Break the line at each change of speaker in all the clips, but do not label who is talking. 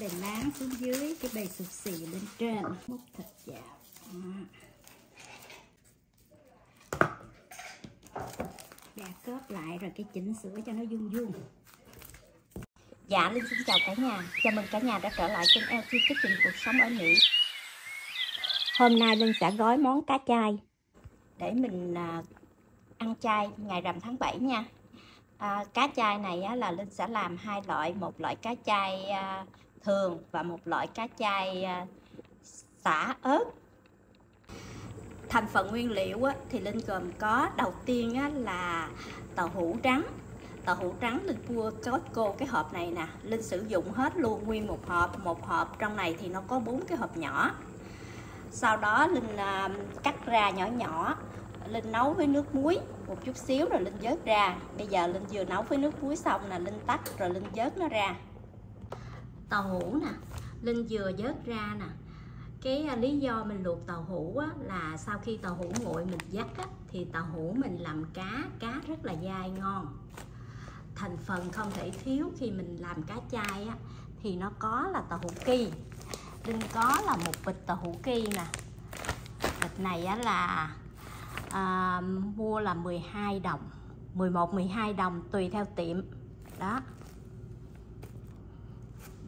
bề láng xuống dưới cái bề sụp xì lên trên. Múc thịt vào. Gà cớp lại rồi cái chỉnh sửa cho nó vuông vuông. Dạ Linh xin chào cả nhà. Chào mừng cả nhà đã trở lại kênh LG Kitchen Cuộc Sống ở Mỹ. Hôm nay Linh sẽ gói món cá chai. Để mình à, ăn chay ngày rằm tháng 7 nha. À, Cá chai này á, là Linh sẽ làm hai loại. Một loại cá chai à, thường và một loại cá chai à, xả ớt. Thành phần nguyên liệu á, thì Linh gồm có đầu tiên á, là tàu hũ trắng. Tàu hũ trắng Linh mua Costco cái hộp này nè. Linh sử dụng hết luôn nguyên một hộp. Một hộp trong này thì nó có bốn cái hộp nhỏ. Sau đó Linh à, cắt ra nhỏ nhỏ. Linh nấu với nước muối một chút xíu rồi Linh vớt ra. Bây giờ Linh vừa nấu với nước muối xong là Linh tắt rồi Linh vớt nó ra tàu hũ nè Linh vừa vớt ra nè. Cái à, lý do mình luộc tàu hũ á, là sau khi tàu hũ nguội mình dắt á, thì tàu hũ mình làm cá cá rất là dai ngon. Thành phần không thể thiếu khi mình làm cá chai á, thì nó có là tàu hũ kỳ. Linh có là một bịch tàu hũ kỳ nè. Bịch này á, là à, mua là 12 đồng 11 12 đồng tùy theo tiệm. Đó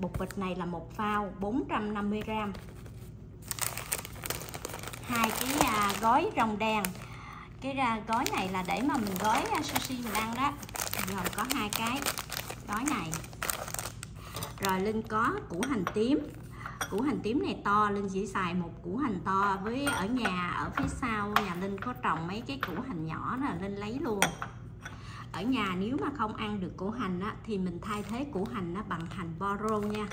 bột bịch này là một phao 450 gram. Hai cái à, gói rong đen cái à, gói này là để mà mình gói à, sushi mình ăn đó. Rồi có hai cái gói này. Rồi linh có củ hành tím. Củ hành tím này to linh chỉ xài một củ hành to với ở nhà ở phía sau nhà linh có trồng mấy cái củ hành nhỏ là linh lấy luôn ở nhà nếu mà không ăn được củ hành á, thì mình thay thế củ hành nó bằng hành boro nha.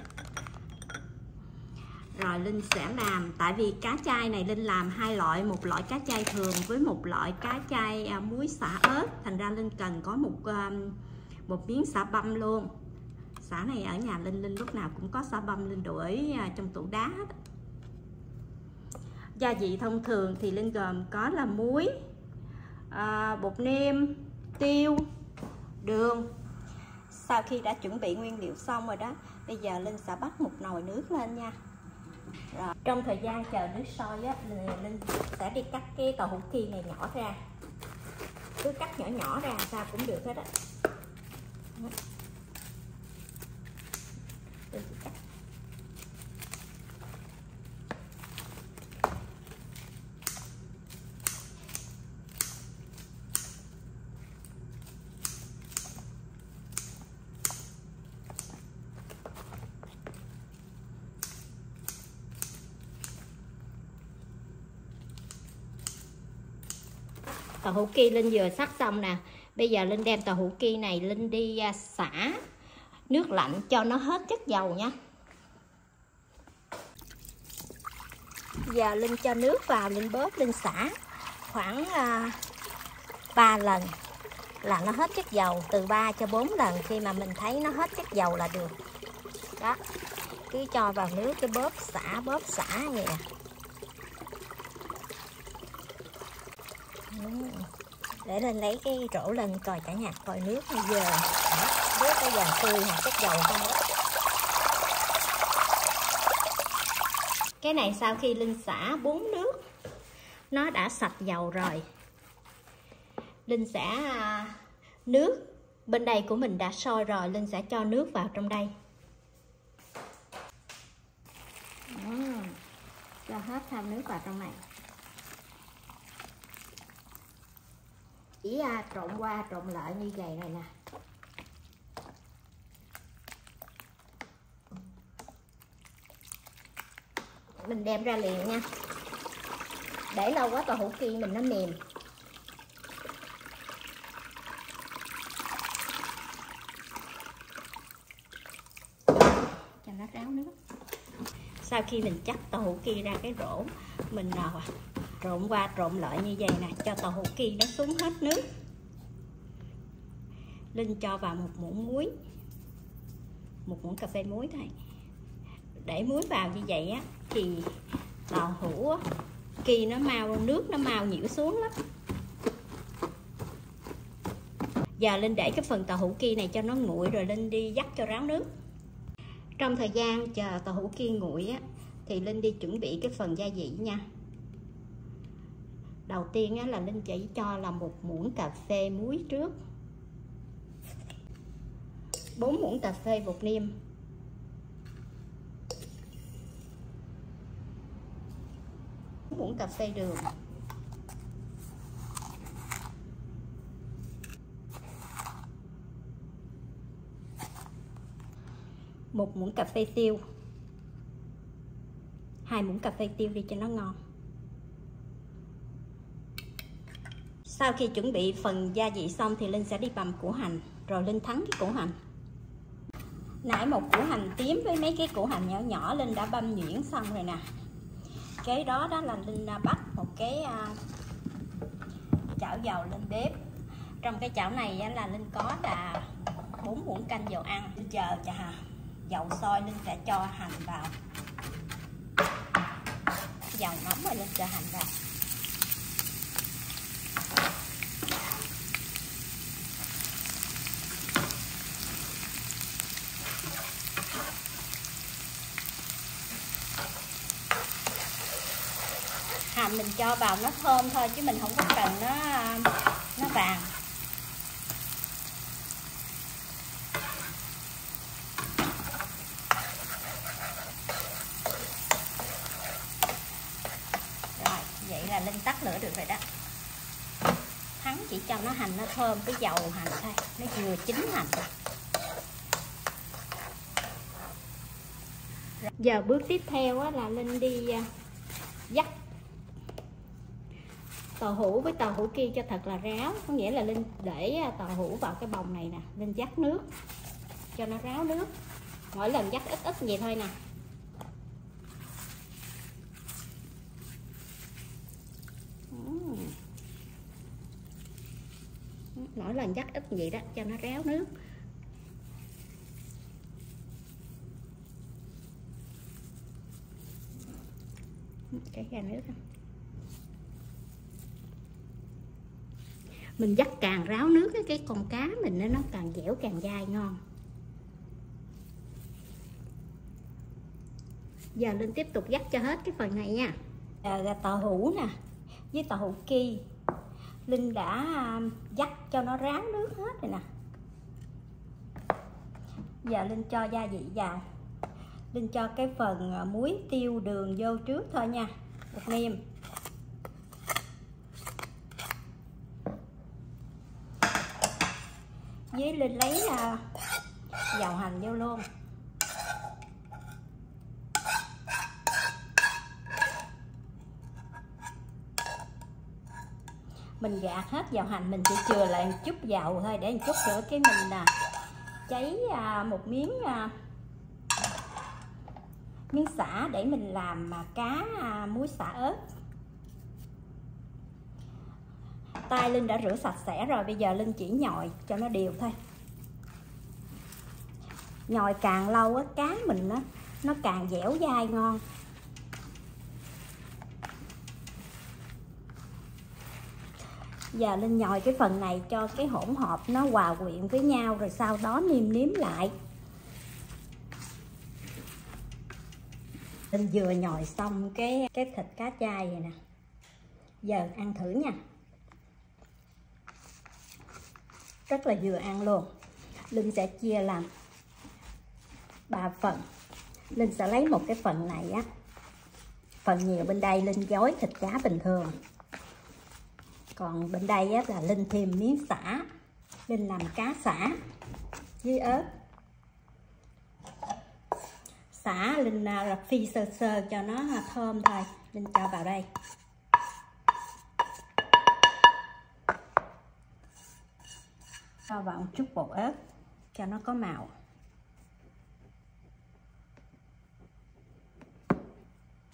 Rồi linh sẽ làm tại vì cá chai này linh làm hai loại một loại cá chai thường với một loại cá chai à, muối xả ớt. Thành ra linh cần có một um, một miếng xả băm luôn. Xả này ở nhà linh linh lúc nào cũng có xả băm linh đuổi à, trong tủ đá gia vị thông thường thì linh gồm có là muối à, bột nêm tiêu đường. Sau khi đã chuẩn bị nguyên liệu xong rồi đó, bây giờ linh sẽ bắt một nồi nước lên nha. Rồi. trong thời gian chờ nước sôi á, linh sẽ đi cắt cái tàu hủ kỳ này nhỏ ra. Cứ cắt nhỏ nhỏ ra sao cũng được hết á. Tàu hũ kia linh vừa sắc xong nè. Bây giờ linh đem tàu hũ kia này linh đi à, xả nước lạnh cho nó hết chất dầu nha. Giờ linh cho nước vào linh bóp linh xả khoảng à, 3 lần là nó hết chất dầu từ 3 cho 4 lần khi mà mình thấy nó hết chất dầu là được. Đó cứ cho vào nước cái bóp xả bóp xả vậy nè để lên lấy cái rổ lên coi cả nhà, coi nước bây giờ nước bây giờ tươi hoặc chất dầu không đó cái này sau khi linh xả bốn nước, nó đã sạch dầu rồi. Linh sẽ à, nước bên đây của mình đã sôi rồi, linh sẽ cho nước vào trong đây. Cho hết tham nước vào trong này. Chỉ à, trộn qua trộn lại như vậy này nè. Mình đem ra liền nha. Để lâu quá tàu hũ kia mình nó mềm. Cho nó ráo nước. Sau khi mình chắc tàu hũ kia ra cái rổ mình à, trộn qua trộn lại như vậy nè, cho tàu hũ kỳ nó xuống hết nước. Linh cho vào một muỗng muối, một muỗng cà phê muối thôi. Để muối vào như vậy á, thì tàu hũ kỳ nó mau, nước nó mau nhiễu xuống lắm. Giờ linh để cái phần tàu hũ kia này cho nó nguội rồi linh đi dắt cho ráo nước. Trong thời gian chờ tàu hũ kia nguội á, thì linh đi chuẩn bị cái phần gia vị nha đầu tiên là linh chỉ cho là một muỗng cà phê muối trước. 4 muỗng cà phê bột niêm. Muỗng cà phê đường. Một muỗng cà phê tiêu. Hai muỗng cà phê tiêu đi cho nó ngon. Sau khi chuẩn bị phần gia vị xong thì linh sẽ đi bằm củ hành. Rồi linh thắng cái củ hành. Nãy một củ hành tím với mấy cái củ hành nhỏ nhỏ, linh đã băm nhuyễn xong rồi nè. Cái đó đó là linh à, bắt một cái à, chảo dầu lên bếp. Trong cái chảo này là linh có là bốn muỗng canh dầu ăn. Chờ chờ dầu sôi linh sẽ cho hành vào. Dầu nóng rồi linh cho hành vào hành mình cho vào nó thơm thôi, chứ mình không có cần nó nó vàng. Rồi, vậy là linh tắt lửa được rồi đó. Thắng chỉ cho nó hành nó thơm, cái dầu hành thôi, nó vừa chín hành. Giờ bước tiếp theo là linh đi à, dắt tàu hũ với tàu hũ kia cho thật là ráo. Có nghĩa là linh để à, tàu hũ vào cái bồng này nè, linh dắt nước, cho nó ráo nước. Mỗi lần dắt ít ít vậy thôi nè. Mỗi lần dắt ít vậy đó, cho nó ráo nước. Cái ra nước không mình dắt càng ráo nước cái con cá mình nó càng dẻo càng dai ngon. Giờ linh tiếp tục dắt cho hết cái phần này nha. À, tàu hũ nè với tàu hũ ki. Linh đã à, dắt cho nó ráo nước hết rồi nè. Giờ linh cho gia vị vào. Linh cho cái phần à, muối tiêu đường vô trước thôi nha bột niêm. Với linh lấy uh, dầu hành vô luôn. Mình gạt hết dầu hành mình chỉ chừa lại một chút dầu thôi để một chút nữa cái mình là cháy à, một miếng à, miếng xả để mình làm mà cá à, muối xả ớt. Tay linh đã rửa sạch sẽ rồi, bây giờ linh chỉ nhồi cho nó đều thôi. Nhồi càng lâu á cá mình nó nó càng dẻo dai ngon. Giờ linh nhồi cái phần này cho cái hỗn hợp nó hòa quyện với nhau, rồi sau đó nêm nếm lại. Linh vừa nhồi xong cái cái thịt cá chai này nè. Giờ ăn thử nha. Rất là vừa ăn luôn. Linh sẽ chia làm ba phần. Linh sẽ lấy một cái phần này á. Phần nhiều bên đây linh gói thịt cá bình thường. Còn bên đây á, là linh thêm miếng xả linh làm cá xả với ớt. Xả linh à, phi sơ sơ cho nó thơm thôi. Linh cho vào đây. Cho vào một chút bột ớt, cho nó có màu.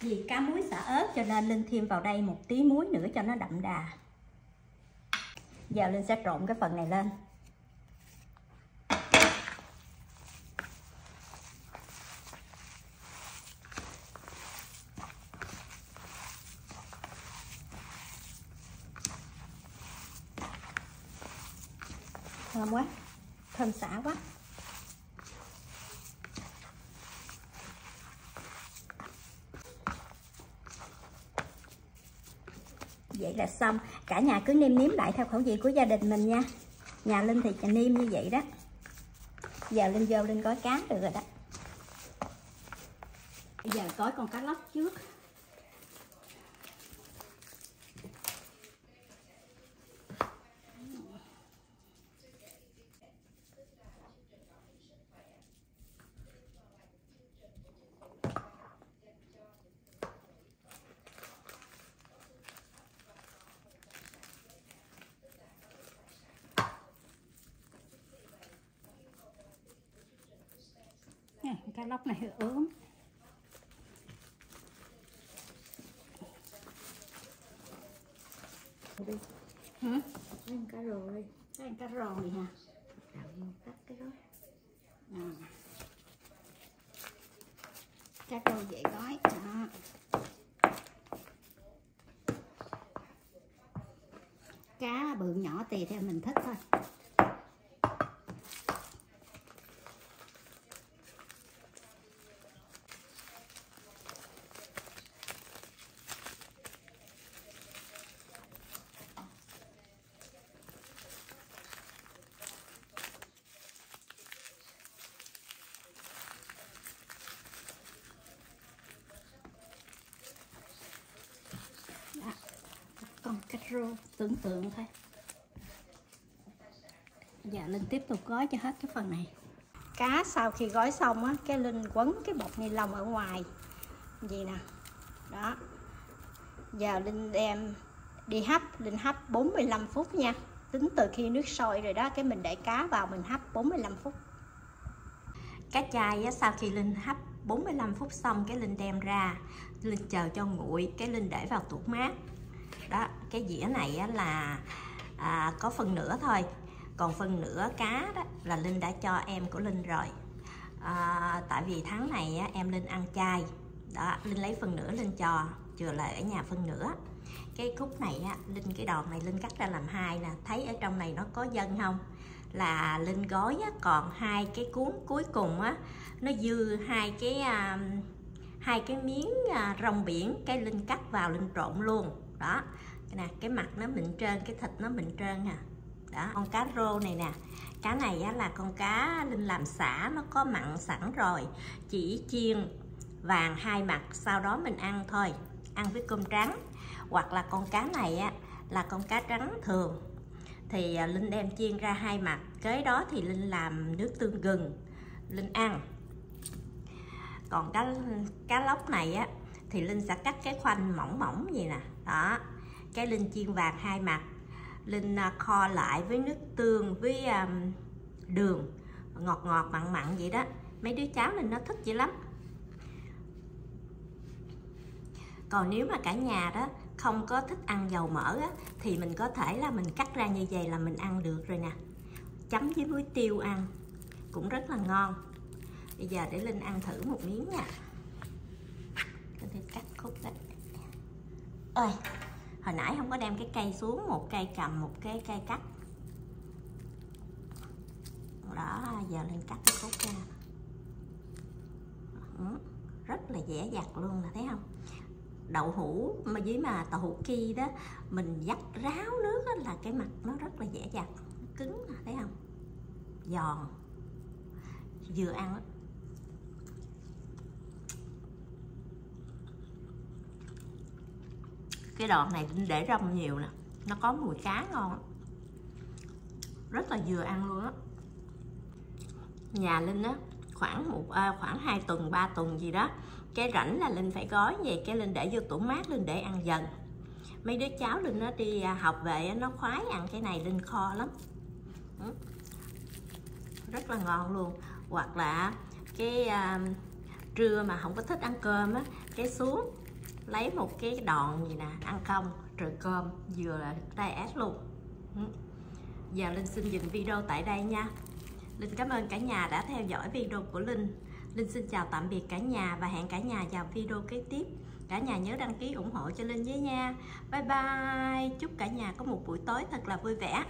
Vì cá muối xả ớt cho nên linh thêm vào đây một tí muối nữa cho nó đậm đà. Giờ linh sẽ trộn cái phần này lên. thơm quá, thơm xả quá. Vậy là xong. Cả nhà cứ nêm nếm lại theo khẩu vị của gia đình mình nha. Nhà linh thì nêm như vậy đó. Giờ linh vô linh gói cá được rồi đó. Bây giờ gói con cá lóc trước. Cá lóc này ốm.
Đi.
Hả?
Ăn cá rô đi
cái ăn cá rồi hả?
Cạo vô cắt cái đó.
À. cá rô vậy gói. Đó. Cá bự nhỏ tùy theo mình thích thôi Đó, con cá rô tưởng tượng thôi. Giờ linh tiếp tục gói cho hết cái phần này. Cá sau khi gói xong á cái linh quấn cái bọc ni lông ở ngoài. Gì nè. Đó. Giờ linh đem đi hấp. Linh hấp 45 phút nha. Tính từ khi nước sôi rồi đó cái mình để cá vào mình hấp 45 phút. Cá chai á, sau khi linh hấp 45 phút xong cái linh đem ra. Linh chờ cho nguội cái linh để vào tủ mát cái dĩa này á, là à, có phần nửa thôi. Còn phần nửa cá đó là linh đã cho em của linh rồi. À, tại vì tháng này á, em linh ăn chay. Đó linh lấy phần nửa linh cho chừa lại ở nhà phần nửa. Cái khúc này á linh cái đòn này linh cắt ra làm hai nè. Thấy ở trong này nó có dân không? Là linh gói á, còn hai cái cuốn cuối cùng á nó dư hai cái à, hai cái miếng à, rong biển cái linh cắt vào linh trộn luôn. Đó. Nè cái mặt nó mịn trơn cái thịt nó mịn trơn à. Đó con cá rô này nè. Cá này á, là con cá linh làm xả nó có mặn sẵn rồi. Chỉ chiên vàng hai mặt sau đó mình ăn thôi. Ăn với cơm trắng. Hoặc là con cá này á là con cá trắng thường. Thì à, linh đem chiên ra hai mặt. Kế đó thì linh làm nước tương gừng linh ăn còn cá cá lóc này á thì linh sẽ cắt cái khoanh mỏng mỏng vậy nè. Đó cái linh chiên vàng hai mặt. Linh à, kho lại với nước tương với um, đường ngọt ngọt mặn mặn vậy đó. Mấy đứa cháu linh nó thích vậy lắm. Còn nếu mà cả nhà đó không có thích ăn dầu mỡ á, thì mình có thể là mình cắt ra như vậy là mình ăn được rồi nè. Chấm với muối tiêu ăn cũng rất là ngon bây giờ để linh ăn thử một miếng nha. Linh thì cắt khúc đấy ơi hồi nãy không có đem cái cây xuống một cây cầm một cái cây cắt. Đó giờ linh cắt cái khúc ra. Ừ, rất là dễ dặt luôn là thấy không? Đậu hũ mà dưới mà tàu hũ kia đó mình dắt ráo nước đó, là cái mặt nó rất là dễ dặt cứng thấy không? Giòn. Vừa ăn cái đọt này để rong nhiều nè. Nó có mùi cá ngon rất là vừa ăn luôn á. Nhà linh á khoảng một à, khoảng 2 tuần 3 tuần gì đó cái rảnh là linh phải gói vậy cái linh để vô tủ mát linh để ăn dần. Mấy đứa cháu linh nó đi à, học về nó khoái ăn cái này linh kho lắm. Ừ. Rất là ngon luôn. Hoặc là cái à, trưa mà không có thích ăn cơm á cái xuống lấy một cái đòn gì nè, ăn không rồi cơm, vừa là ép luôn. Ừ. Giờ linh xin dừng video tại đây nha. Linh cảm ơn cả nhà đã theo dõi video của linh. Linh xin chào tạm biệt cả nhà và hẹn cả nhà vào video kế tiếp. Cả nhà nhớ đăng ký ủng hộ cho linh với nha. Bye bye. Chúc cả nhà có một buổi tối thật là vui vẻ.